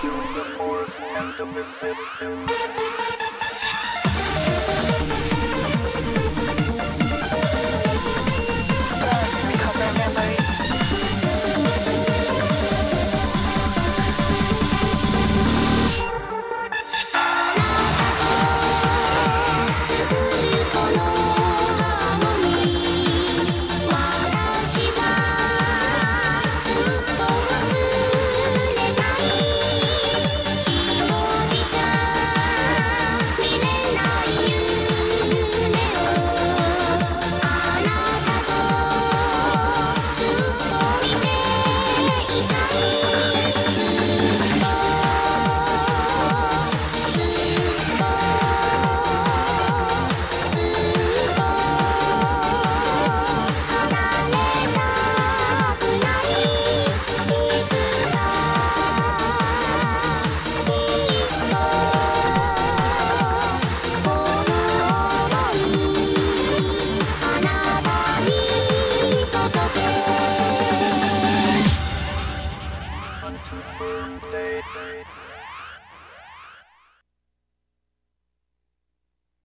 Choose the force and the persistence. Memory. Unconfirmed date.